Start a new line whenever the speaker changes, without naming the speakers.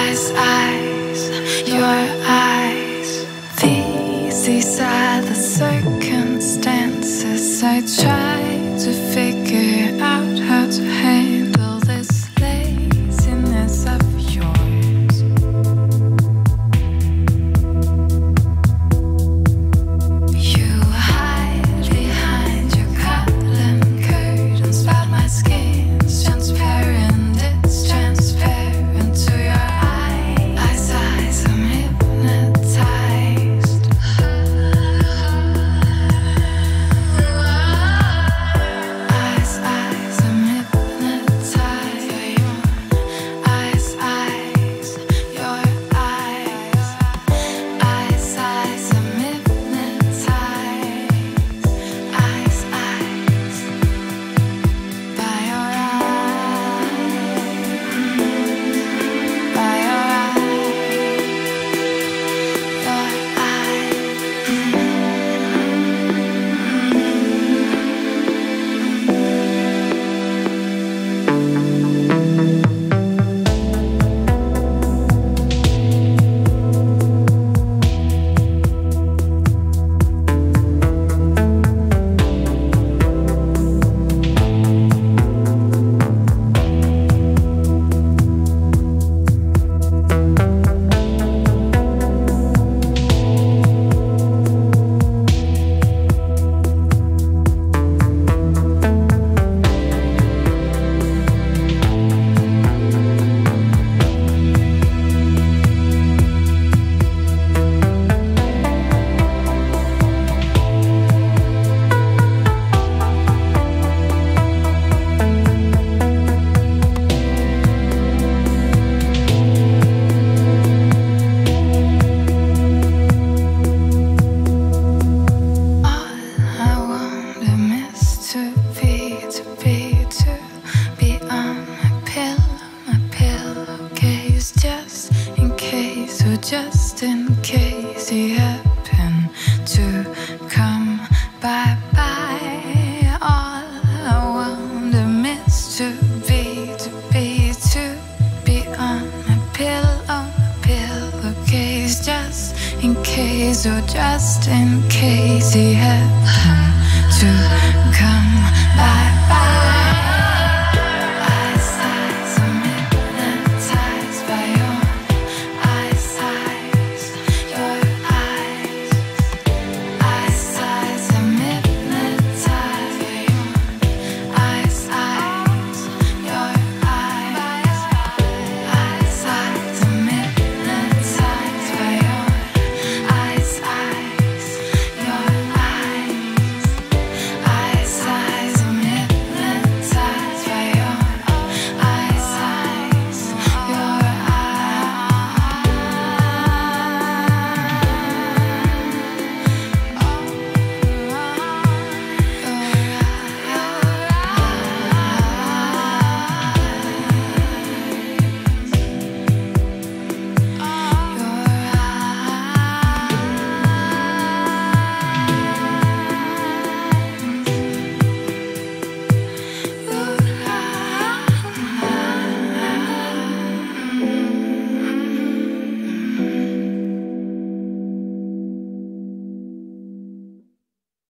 eyes, eyes, your eyes. These, these are the circumstances I try or just in case you happen to come by. by. All I want is to be, to be, to be on my pillow, pillowcase, just in case, or just in case he had